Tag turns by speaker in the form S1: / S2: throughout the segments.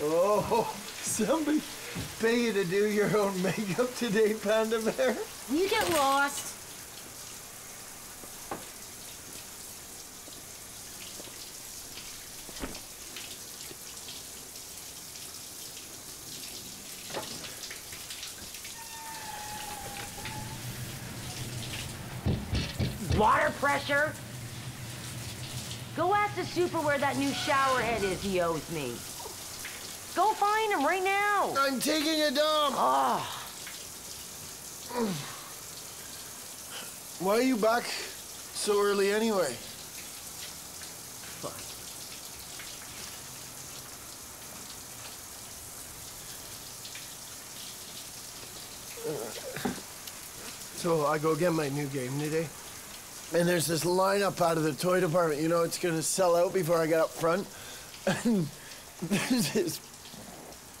S1: oh, somebody pay you to do your own makeup today, Panda Bear?
S2: You get lost? Water pressure? Go ask the super where that new shower head is he owes me. Go find him right now.
S1: I'm taking a dump.
S2: Oh,
S1: Why are you back so early anyway?
S2: fuck.
S1: So I go get my new game today. And there's this lineup out of the toy department. You know it's gonna sell out before I get up front. And there's this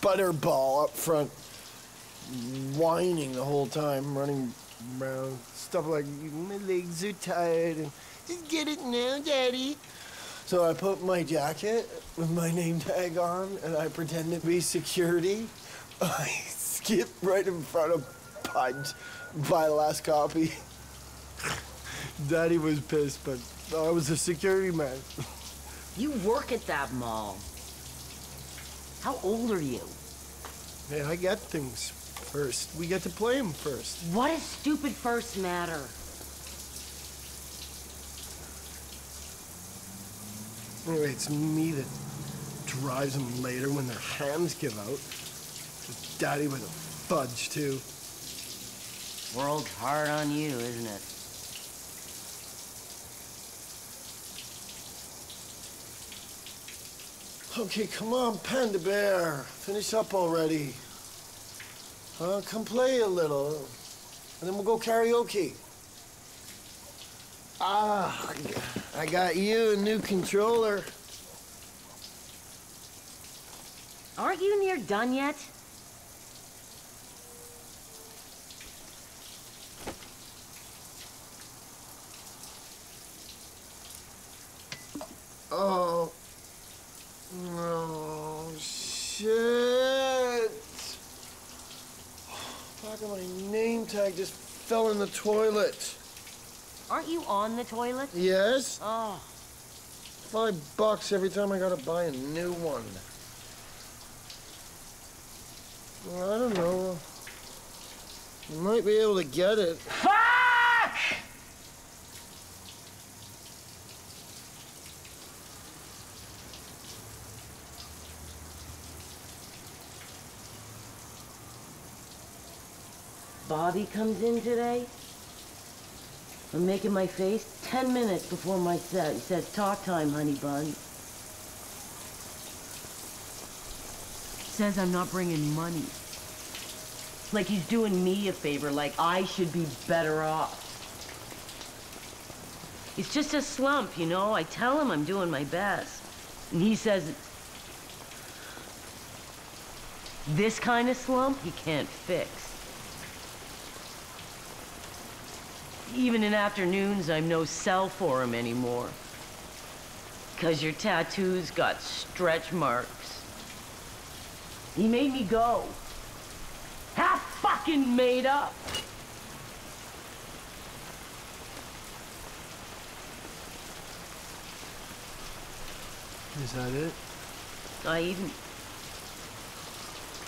S1: butterball up front whining the whole time, running around. Stuff like, my legs are tired and just get it now, daddy. So I put my jacket with my name tag on and I pretend to be security. I skip right in front of Pudge, buy the last copy. Daddy was pissed, but I was a security man.
S2: You work at that mall. How old are you?
S1: Man, I get things first. We get to play them first.
S2: What does stupid first matter?
S1: Anyway, it's me that drives them later when their hams give out. Daddy with a fudge, too.
S2: World's hard on you, isn't it?
S1: Okay, come on, Panda Bear. Finish up already. Huh? Come play a little. And then we'll go karaoke. Ah, I got you a new controller.
S2: Aren't you near done yet?
S1: Oh. Oh, shit. Back of my name tag just fell in the toilet.
S2: Aren't you on the toilet?
S1: Yes?
S2: Oh,
S1: Five bucks every time I gotta buy a new one. Well, I don't know. You might be able to get it.
S2: Bobby comes in today. I'm making my face ten minutes before my set. He says, talk time, honey bun. Says I'm not bringing money. Like he's doing me a favor, like I should be better off. It's just a slump, you know? I tell him I'm doing my best. And he says, this kind of slump he can't fix. Even in afternoons, I'm no sell for him anymore. Cause your tattoos got stretch marks. He made me go. Half fucking made up.
S1: Is that it?
S2: I even.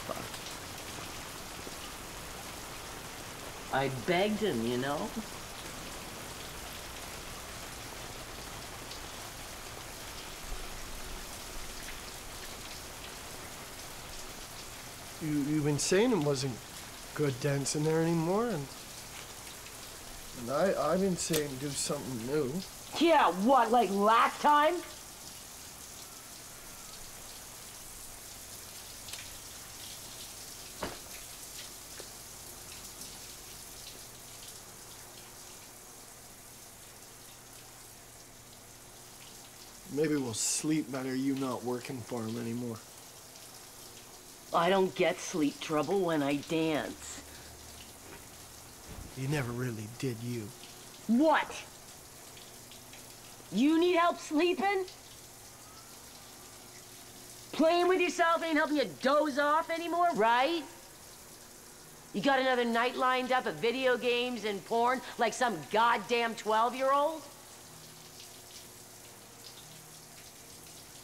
S2: Fuck. I begged him, you know?
S1: You, you've been saying it wasn't good dancing there anymore, and, and I, I've been saying do something new.
S2: Yeah, what, like last time?
S1: Maybe we'll sleep better you not working for him anymore.
S2: I don't get sleep trouble when I dance.
S1: You never really did you.
S2: What? You need help sleeping? Playing with yourself ain't helping you doze off anymore, right? You got another night lined up of video games and porn like some goddamn 12 year old?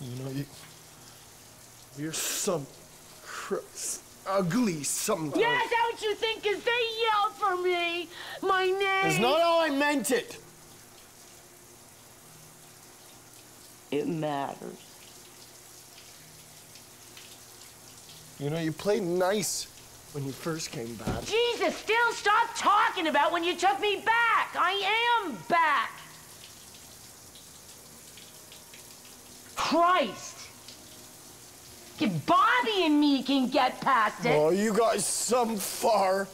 S1: You know, you, you're some cr- uh, ugly something.
S2: Yeah, don't you think? Because they yelled for me. My name.
S1: It's not how I meant it.
S2: It matters.
S1: You know, you played nice when you first came back.
S2: Jesus, still stop talking about when you took me back. I am back. Christ. If And me can get past it.
S1: Oh, you got some far.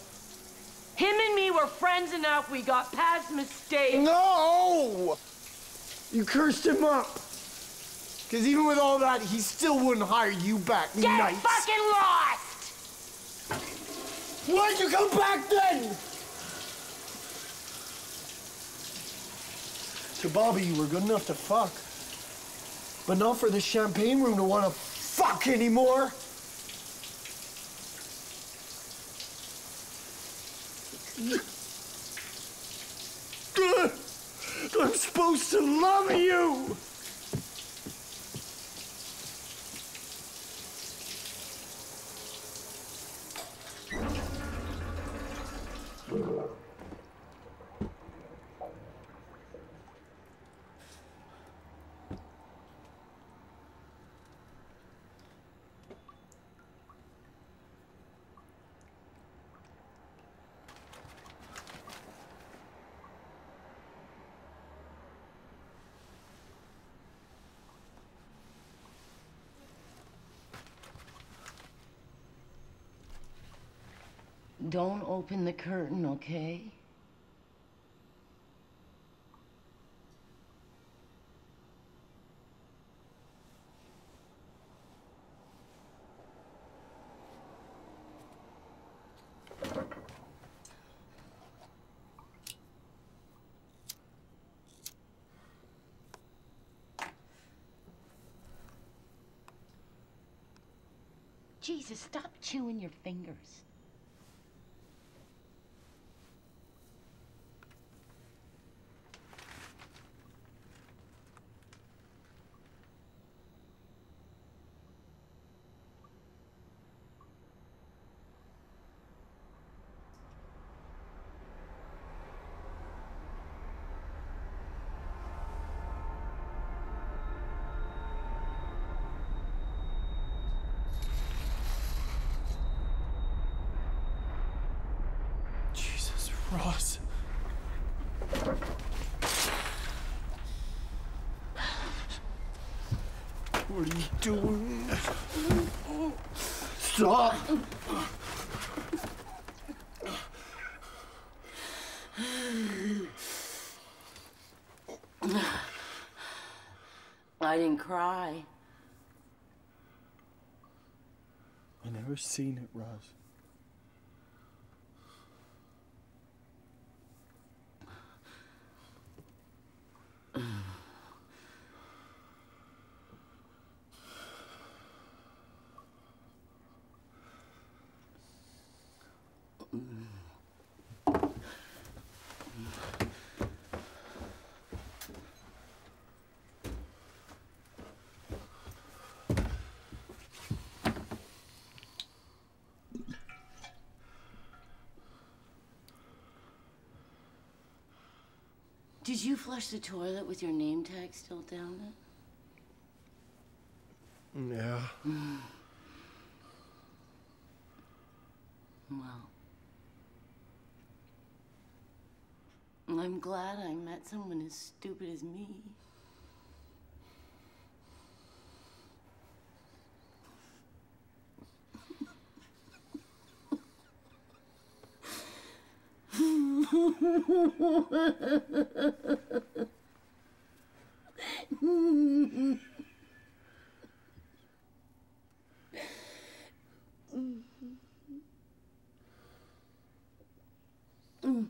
S2: Him and me were friends enough, we got past mistakes.
S1: No! You cursed him up. Because even with all that, he still wouldn't hire you back
S2: Get
S1: nights.
S2: fucking lost!
S1: Why'd you come back then? To Bobby, you were good enough to fuck. But not for the champagne room to want to fuck anymore. I'm supposed to love you.
S2: Don't open the curtain, okay? Jesus, stop chewing your fingers.
S1: Jesus, Roz. What are you doing? Stop!
S2: I didn't cry.
S1: I never seen it, Roz.
S2: Did you flush the toilet with your name tag still down it?
S1: Yeah. Hmm.
S2: Well. I'm glad I met someone as stupid as me. 嗯。嗯。嗯。